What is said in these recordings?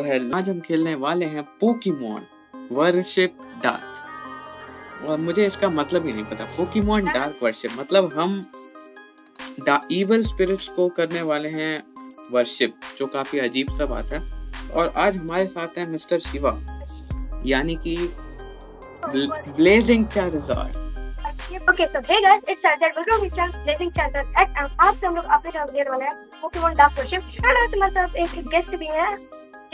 तो है, आज हम खेलने वाले हैं पोकीमोन वर्शिप डार्क और मुझे इसका मतलब ही नहीं पता। पोकीमोन डार्क वर्शिप मतलब हम इवल स्पिरिट्स को करने वाले हैं वर्शिप जो काफ़ी अजीब सा बात है। और आज हमारे साथ है मिस्टर शिवा, यानी कि blazing charger okay so hey guys it's charger welcome to channel blazing charger eight आप सब लोग अपने चैनल देर वाले हैं पोकेमोन डार्क वर्शिप एंड आज हमारे साथ एक गेस्ट भी है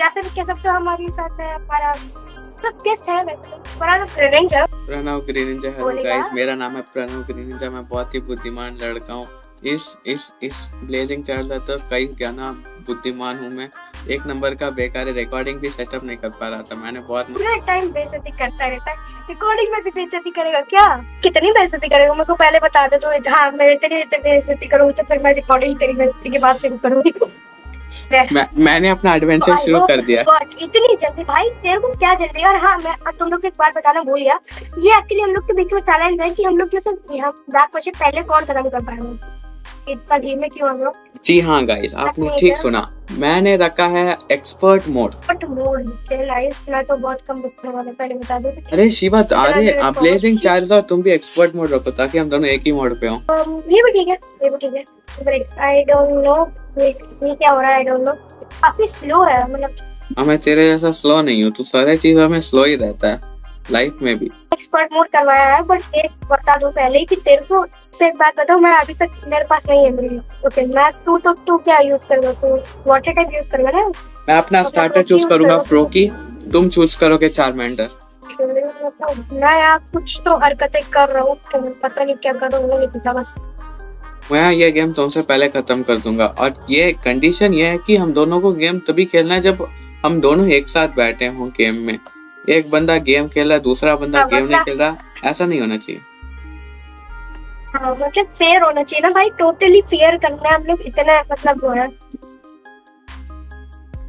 या फिर कह सकते हो हमारे साथ है हमारा सब गेस्ट है वैसे Pranav Greninja Pranav Greninja hello guys मेरा नाम है प्रणव ग्रेनिंजा मैं बहुत ही बुद्धिमान लड़का हूँ। इस इस इस ब्लेजिंग चार्जर तो कई ज्ञाना बुद्धिमान हूँ मैं। एक नंबर का बेकार रिकॉर्डिंग भी सेटअप नहीं कर पा रहा था मैंने बहुत टाइम बेइज्जती करता रहता है। रिकॉर्डिंग में भी बेइज्जती करेगा क्या? कितनी बेइज्जती करेगा? मेरे को पहले बता दे तो। हाँ मैं तेरी बेइज्जती करूँ तो फिर मैं रिकॉर्डिंग तेरी बेइज्जती के बाद शुरू करूँगी। मैं, मैंने अपना एडवेंचर शुरू कर दिया। इतनी जल्दी। भाई तेरे को क्या जल्दी? और हाँ मैं तुम लोग को एक बात बताना भूल गया। ये एक्चुअली हम लोग के बीच में चैलेंज है कि हम लोग जो सब ब्लैक वर्शिप पहले कौन खत्म कर पाएँगे इतना धीमे में क्यों हम लोग जी हाँ गाइस आपने ठीक सुना। मैंने रखा है एक्सपर्ट मोड मोड मैं तो बहुत कम बचने वाला पहले बता दो अरे शिवा अरे ब्लेजिंग चार्ज और तुम भी एक्सपर्ट मोड रखो ताकि हम दोनों एक ही मोड पे हो। Um, ये भी ठीक है ये भी ठीक है। आई डोंट नो ये क्या हो रहा है? आई डोंट नो काफ़ी स्लो है मतलब। हाँ मैं तेरे जैसा स्लो नहीं हूँ तू सारे चीज़ों में स्लो ही रहता है। लाइफ में भी। एक्सपर्ट मोड करवाया है बट एक बता दो पहले कि तेरे को से एक बात बताओ मैं अभी तक मेरे पास नहीं है मेरी ओके मैं तू तो तू क्या यूज़ करेगा? तू वाटर टाइप यूज़ करेगा ना? मैं अपना स्टार्टर चूज़ करूँगा फ्रोकी तुम चूज़ करोगे चारमेंडर मैं यार कुछ तो हरकतें कर रहा हूँ तो पता नहीं क्या करूँगा नहीं पता बस। मैं ये गेम तुमसे पहले खत्म कर दूँगा। और ये कंडीशन ये है कि हम दोनों को गेम तभी खेलना है जब हम दोनों एक साथ बैठे हों गेम में। एक बंदा गेम खेल रहा है दूसरा बंदा गेम नहीं खेल रहा ऐसा नहीं होना चाहिए। हाँ, मतलब फेयर होना चाहिए ना भाई टोटली फेयर करना है हम लोग इतना मतलब वो है।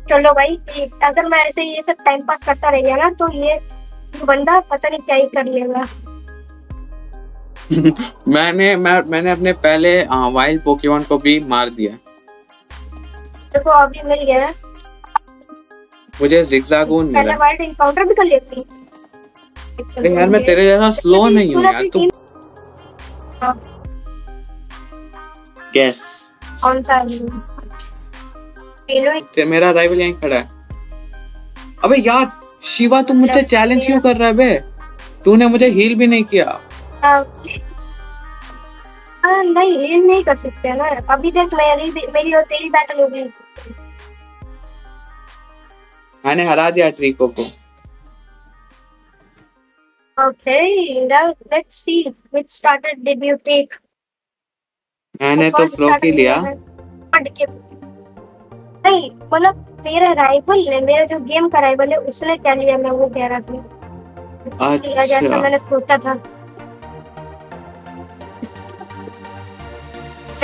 चलो भाई अगर मैं ऐसे ये सब टाइम पास करता रह गया ना तो ये बंदा पता नहीं क्या ही कर लेगा। मैंने मैं मैंने अपने पहले वाइल्ड पोकेमोन को भी मार दिया। देखो अभी मिल गया। मुझे जिगजैगून मिला वर्ल्ड एनकाउंटर भी कर लेती अरे यार मैं तेरे जैसा स्लो नहीं हूँ यार तू गैस कौन सा ते मेरा राइवल यहीं खड़ा है। अबे यार शिवा तुम मुझसे चैलेंज क्यों कर रहा है बे? तूने मुझे हील भी नहीं किया। आ, नहीं हील नहीं कर सकते ना। अभी देख मेरी मेरी और तेरी बैटल हो गई। मैंने हरा दिया ट्रिको को Okay, now let's see which starter did you take. मैंने तो फ्लो की लिया। नहीं मतलब मेरा राइवल ने मेरा जो गेम का राइवल है उसने क्या लिया? मैं वो कह रहा था। अच्छा। जैसा मैंने सोचा था।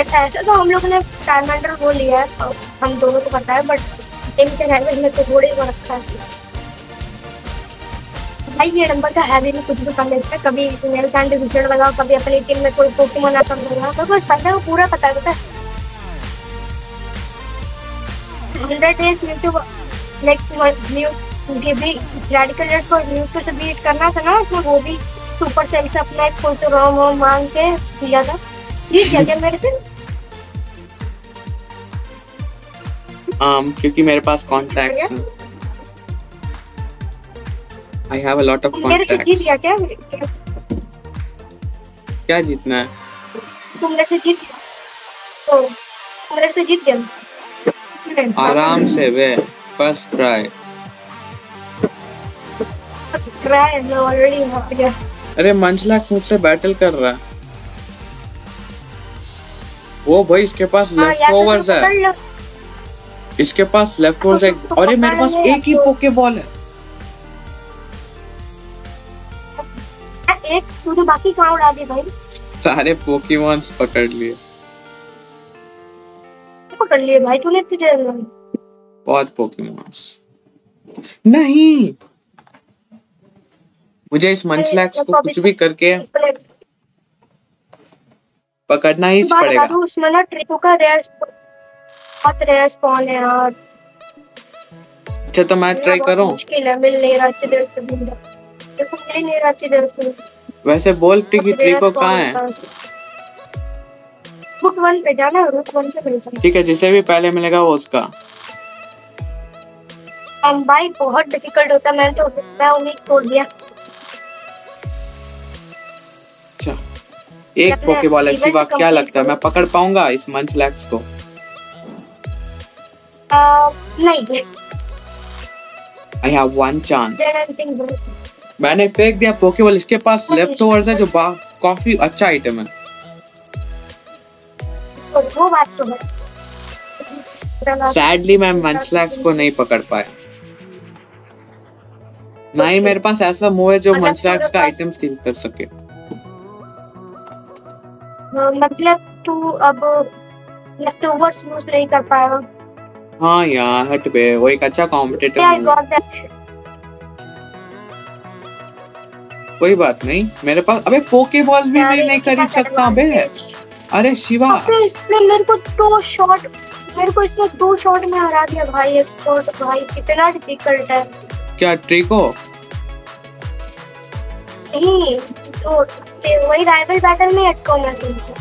ऐसा तो हम लोग ने चार्मेंडर वो लिया है हम दोनों को पता है बट इनके में तो थोड़ी वो रखा है। भाई, ये नंबर का हैवी में कुछ भी कर लेता है। कभी मेल कैंड विज़िट लगाओ, कभी अपनी टीम में कोई पोकेमोन आता लगाओ। तो बस पता है पूरा पता है, पता hundred days YouTube next new ये भी रेडिकल रेड को न्यूज़ को से बीट करना था ना, उसमें वो भी सुपर सेल से अपना एक तो रोम वोम मांग के दिया था। ये क्या क्या मेरे से। Um क्योंकि मेरे पास contacts I have a lot of contacts गया क्या क्या? जीतना है? तुम मेरे से जीत तो मेरे से जीत गया आराम से वे फ़र्स्ट ट्राई ट्राई मैं ऑलरेडी हार गया। अरे मंचलाक मुझसे बैटल कर रहा वो भाई इसके पास लेफ़्ट हाँ, ओवर्स है इसके पास लेफ़्ट ओवर एक अरे मेरे पास एक ही पोके बॉल है। एक तूने बाकी कहाँ उड़ा दिए भाई? सारे पोकेमॉन्स पकड़ लिए। पकड़ लिए भाई तूने तुझे बहुत पोकेमॉन्स नहीं! मुझे इस मंचलैक्स को कुछ भी करके पकड़ना ही पड़ेगा। उसमें ना ट्रिको का रेयर बहुत रेयर स्पॉन है यार। अच्छा तो मैं ट्राई करूँ? मुश्किल है मिल नहीं रहा अच्छी तरह से ढूंढा। देखो मिल नहीं रहा अच्छी तरह से। वैसे बोलती कि ट्रिको कहाँ है? वन पे जाना है वन पे मिलता है ठीक है जिसे भी पहले मिलेगा वो उसका। हम भाई बहुत डिफ़िकल्ट होता है मैंने तो मैं उम्मीद छोड़ दिया। अच्छा। एक पोकेबॉल है शिवा क्या लगता है? मैं पकड़ पाऊँगा इस मंचलैक्स को? आ, नहीं। I think वो- मैंने फेंक दिया पोकेबॉल इसके पास लेफ़्ट ओवर्स है जो काफ़ी अच्छा आइटम है। वो बात तो है सैडली मैं मंचलैक्स को नहीं पकड़ पाया। ना ही मेरे पास ऐसा मूव है जो मंचलैक्स का आइटम स्टील कर सके। मतलब तू अब लेफ़्ट ओवर्स यूज़ नहीं कर पाएगा हाँ यार हट बे वो एक अच्छा कॉम्पिटिटिव है? कोई बात नहीं मेरे पास अबे पोकेबॉल्स भी मैं नहीं खरीद सकता बे। अरे शिवा। अबे इसने मेरे को दो शॉट मेरे को इसने दो शॉट में हरा दिया भाई एक्सपोर्ट भाई कितना डिफ़िकल्ट है। क्या ट्रिको नहीं तो वही राइवल बैटल में अटका मैं तुमसे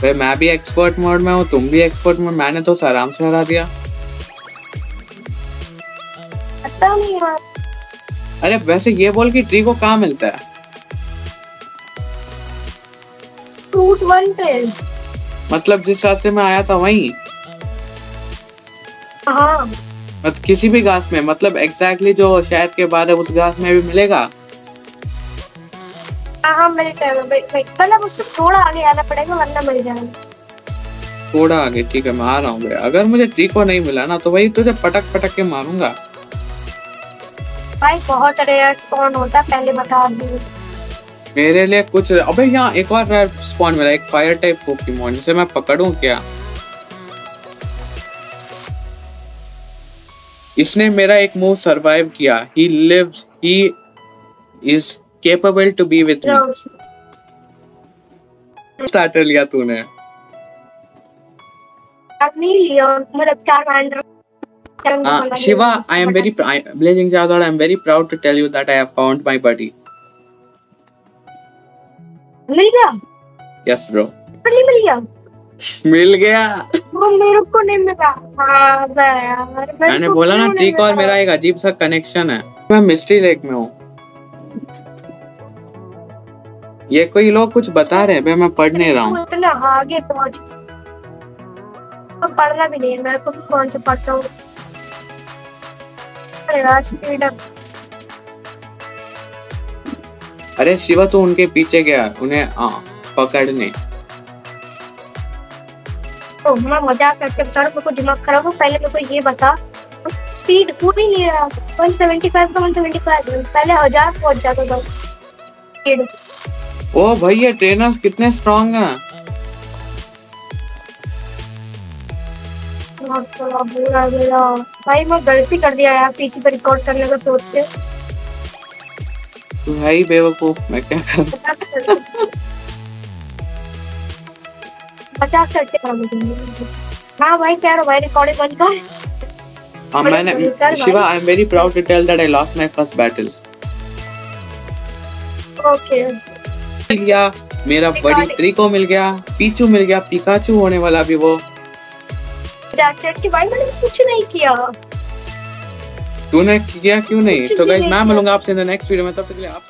भाई मैं भी एक्सपर्ट मोड में हूँ तुम भी एक्सपर्ट मोड मैंने तो आराम से हरा दिया। पता नहीं यार। अरे वैसे ये बोल कि ट्री को कहाँ मिलता है? रूट वन पे। मतलब जिस रास्ते में आया था वहीं? हाँ। मतलब किसी भी घास में मतलब एग्जैक्टली जो शहर के बाद है उस घास में भी मिलेगा? हाँ हाँ मिल जाएगा मतलब उससे थोड़ा आगे आना पड़ेगा वरना मिल जाएगा। थोड़ा आगे ठीक है मैं आ रहा हूँ अगर मुझे ट्रिको नहीं मिला ना तो वही तुझे पटक पटक के मारूँगा। भाई बहुत रेयर स्पॉन होता पहले बता दी। मेरे लिए कुछ अबे यहाँ एक और रेयर स्पॉन मिला एक फायर टाइप पोकेमोन जिसे मैं पकड़ूं क्या? इसने मेरा एक मूव सरवाइव किया। He lives he is capable to be with me starter लिया तूने। नहीं लिया मतलब चार Uh, Shiva, I am very Blazing Jador, I am very proud to tell you that I have found my buddy. मिल गया? Yes, bro. नहीं मिल गया। मिल गया। वो मेरे को नहीं मिला। हाँ मैंने बोला ना ट्रिक और मेरा एक अजीब सा कनेक्शन है। मैं मिस्ट्री लेक में हूँ। ये कोई लोग कुछ बता रहे हैं मैं पढ़ नहीं रहा हूँ। इतना आगे पहुँच अब पढ़ना भी नहीं है मेरे को भी कौन से पढ़ता हूँ। अरे यार स्पीड अप अरे शिवा तू उनके पीछे गया उन्हें आ, पकड़ने। तो मैं मज़ाक करके बता रहा हूँ दिमाग खराब हो पहले मेरे को ये बता स्पीड हो ही नहीं रहा। 175 का 175 पहले हज़ार पहुँच जाता था। स्पीड ओ भाई ये ट्रेनर्स कितने स्ट्रांग हैं। बहुत बड़ा बुरा मेरा भाई मैं गलती कर दिया यार पीछे पे रिकॉर्ड करने का सोच के। है ही बेवकूफ़ मैं क्या करूँ? पचास करके कर दूँगी हाँ भाई कह रहा हूँ भाई रिकॉर्डिंग बंद कर। हाँ मैंने Shiva I am very proud to tell that I lost my first battle okay लिया मेरा बड़ी ट्रिको मिल गया पीचू मिल गया पिकाचू होने वाला भी वो। जैकेट की भाई मैंने कुछ नहीं किया तूने किया क्यों नहीं तो गाइस मैं। मिलूँगा आपसे इन द नेक्स्ट वीडियो में तब तक के लिए आप